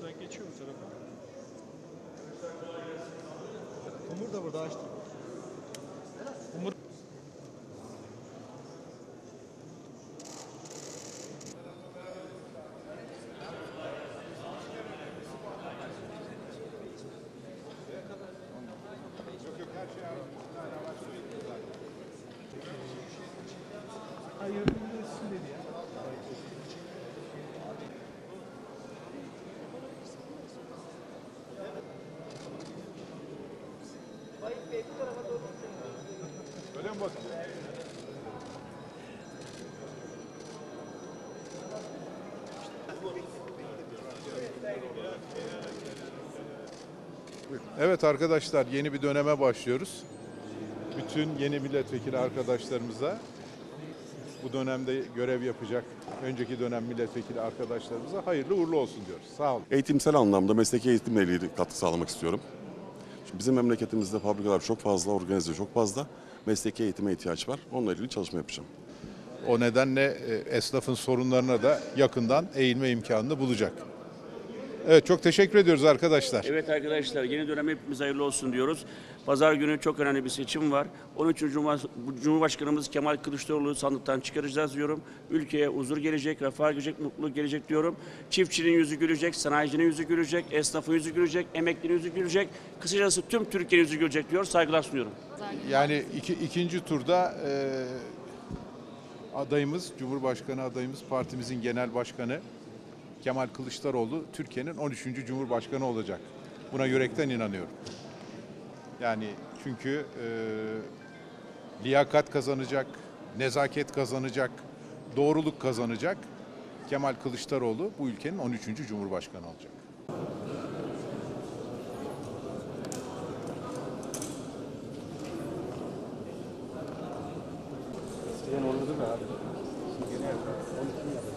Geçiyor bu tarafa. Umur da burada açtı. Umur Öyle mi bakıyor? Evet arkadaşlar yeni bir döneme başlıyoruz. Bütün yeni milletvekili arkadaşlarımıza bu dönemde görev yapacak önceki dönem milletvekili arkadaşlarımıza hayırlı uğurlu olsun diyoruz. Sağ olun. Eğitimsel anlamda mesleki eğitimle ilgili katkı sağlamak istiyorum. Bizim memleketimizde fabrikalar çok fazla, organize çok fazla. Mesleki eğitime ihtiyaç var. Onunla ilgili çalışma yapacağım. O nedenle e, esnafın sorunlarına da yakından eğilme imkanını bulacak. Evet çok teşekkür ediyoruz arkadaşlar. Evet arkadaşlar yeni dönem hepimiz hayırlı olsun diyoruz. Pazar günü çok önemli bir seçim var. Onun için Cumhur- Cumhurbaşkanımız Kemal Kılıçdaroğlu sandıktan çıkaracağız diyorum. Ülkeye huzur gelecek, refah gelecek, mutluluk gelecek diyorum. Çiftçinin yüzü gülecek, sanayicinin yüzü gülecek, esnafın yüzü gülecek, emeklinin yüzü gülecek. Kısacası tüm Türkiye'nin yüzü gülecek diyor. Saygılar sunuyorum. Yani iki, ikinci turda e, adayımız, Cumhurbaşkanı adayımız, partimizin genel başkanı Kemal Kılıçdaroğlu Türkiye'nin 13. Cumhurbaşkanı olacak. Buna yürekten inanıyorum. Yani çünkü e, liyakat kazanacak, nezaket kazanacak, doğruluk kazanacak. Kemal Kılıçdaroğlu bu ülkenin 13. Cumhurbaşkanı olacak. eskiden olurdu da abi. Şimdi gene yapar. Onu kim yapacak?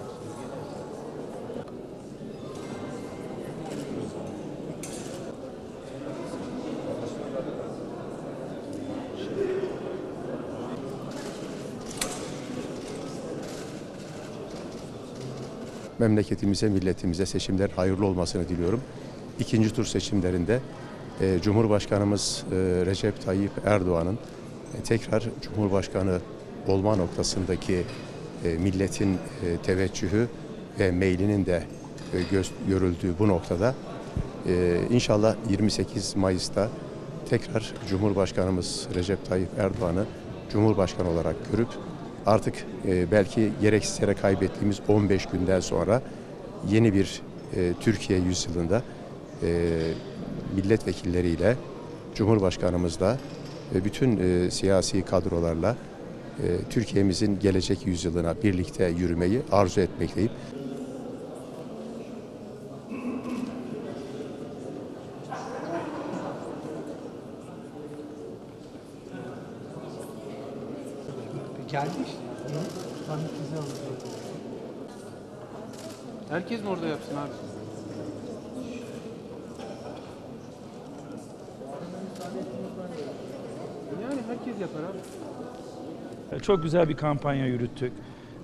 Memleketimize, milletimize seçimler hayırlı olmasını diliyorum. İkinci tur seçimlerinde e, Cumhurbaşkanımız e, Recep Tayyip Erdoğan'ın e, tekrar Cumhurbaşkanı olma noktasındaki e, milletin e, teveccühü ve meylinin de e, göz, görüldüğü bu noktada e, inşallah 28 Mayıs'ta tekrar Cumhurbaşkanımız Recep Tayyip Erdoğan'ı Cumhurbaşkanı olarak görüp artık e, belki gereksiz yere kaybettiğimiz 15 günden sonra yeni bir e, Türkiye yüzyılında e, milletvekilleriyle, Cumhurbaşkanımızla ve bütün e, siyasi kadrolarla Türkiye'mizin gelecek yüzyılına birlikte yürümeyi arzu etmekteyim. Geldi işte. Herkes mi orada yapsın abi? Yani herkes yapar abi. Çok güzel bir kampanya yürüttük.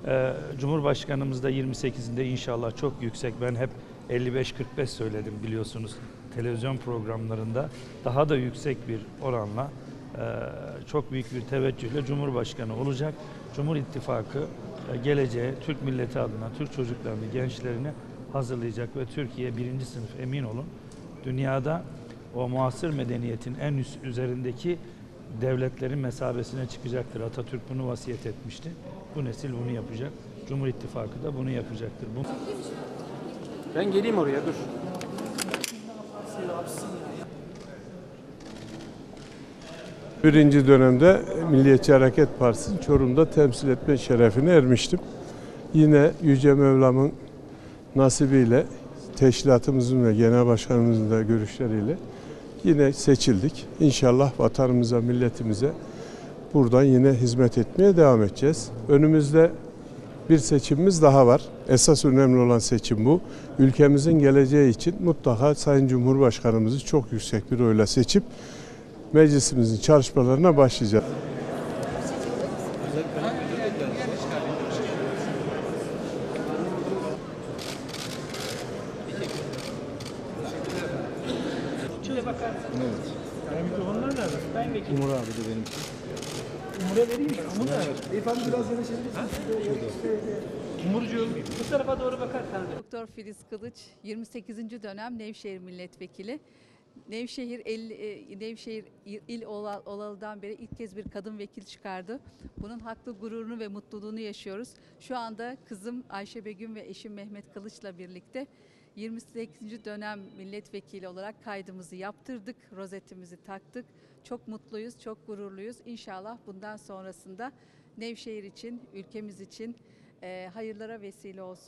Ee, Cumhurbaşkanımız da 28'inde inşallah çok yüksek. Ben hep 55-45 söyledim biliyorsunuz televizyon programlarında. Daha da yüksek bir oranla e, çok büyük bir teveccühle Cumhurbaşkanı olacak. Cumhur İttifakı e, geleceğe Türk milleti adına, Türk çocuklarını, gençlerini hazırlayacak ve Türkiye birinci sınıf emin olun. Dünyada o muasır medeniyetin en üst üzerindeki devletlerin mesabesine çıkacaktır. Atatürk bunu vasiyet etmişti. Bu nesil bunu yapacak. Cumhur İttifakı da bunu yapacaktır. Ben geleyim oraya dur. Birinci dönemde Milliyetçi Hareket Partisi'ni Çorum'da temsil etme şerefine ermiştim. Yine Yüce Mevlam'ın nasibiyle teşkilatımızın ve genel başkanımızın da görüşleriyle yine seçildik. İnşallah vatanımıza, milletimize buradan yine hizmet etmeye devam edeceğiz. Önümüzde bir seçimimiz daha var. Esas önemli olan seçim bu. Ülkemizin geleceği için mutlaka Sayın Cumhurbaşkanımızı çok yüksek bir oyla seçip meclisimizin çalışmalarına başlayacağız. Şöyle bakarsın. Evet. Yani mikrofonlar nerede? Ben vekilim. Umur abi de benim. Umur'a vereyim mi? Umur nerede? Beyefendi biraz Umurcuğum bu tarafa doğru bakarsan. Doktor Filiz Kılıç 28. dönem Nevşehir Milletvekili. Nevşehir, el, e, Nevşehir il il ola- olalıdan beri ilk kez bir kadın vekil çıkardı. Bunun haklı gururunu ve mutluluğunu yaşıyoruz. Şu anda kızım Ayşe Begüm ve eşim Mehmet Kılıç'la birlikte 28. dönem milletvekili olarak kaydımızı yaptırdık, rozetimizi taktık. Çok mutluyuz, çok gururluyuz. İnşallah bundan sonrasında Nevşehir için, ülkemiz için e, hayırlara vesile olsun.